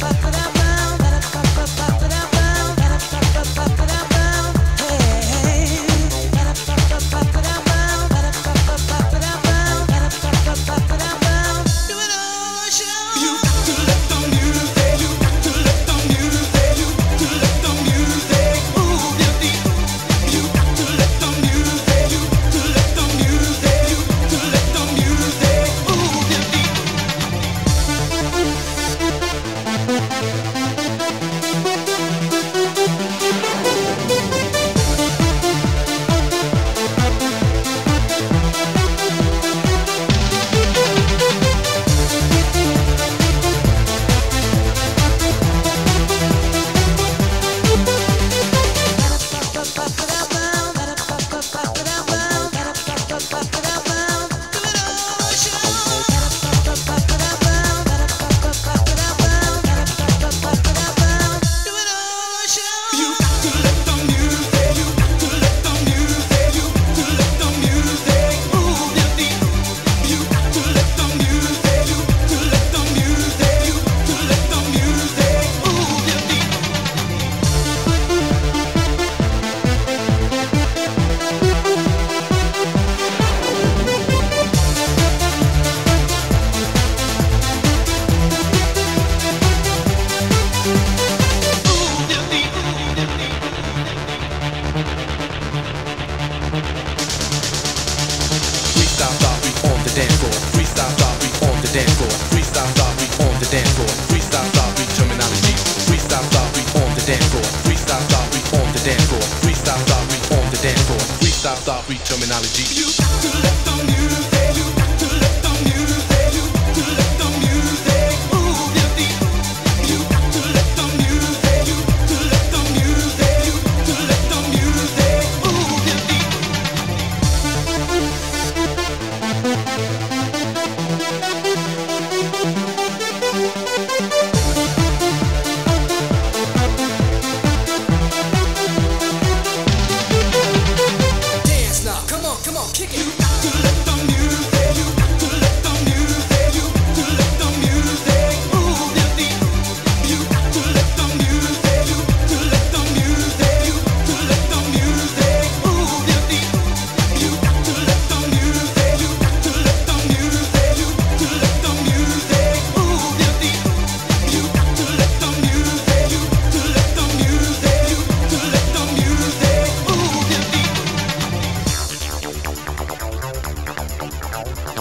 papá. the dance floor. Freestyle style beat on the dance floor. Freestyle style beat on the dance floor. Freestyle style beat terminology. Freestyle style beat on the dance floor. Freestyle style beat on the dance floor. Freestyle style beat on the dance floor. Freestyle style beat terminology. You got to let the music.